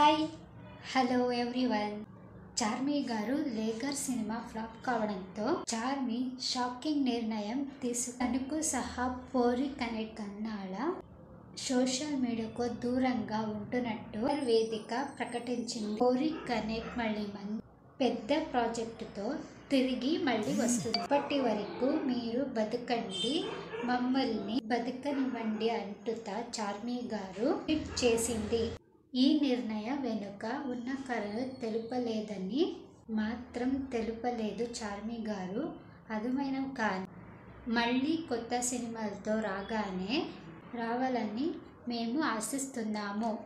Hi hello everyone Charmi గారు lager cinema flop కావడంతో Charmi shocking నిర్ణయం తీసుకు సహా పోరి కనెక్ట్ కన్నాడ సోషల్ మీడియాకు దూరంగా ఉంటున్నట్టు వేదిక ప్రకటించింది. పోరి కనెక్ట్ మళ్ళీ మన్ పెద్ద ప్రాజెక్టుతో తిరిగి మళ్ళీ వస్తుంది. ఇప్పటి వరకు మీరు బతకండి మమ్మల్ని బతకనివ్వండి అంటుతా చార్మి గారు ట్వీట్ చేసింది. ఈ నిర్ణయ వెనుక ఉన్న కళలు తెలుపలేదని మాత్రం తెలుపలేదు చార్మి గారు. అదుమైన కానీ మళ్ళీ కొత్త సినిమాలతో రాగానే రావాలని మేము ఆశిస్తున్నాము.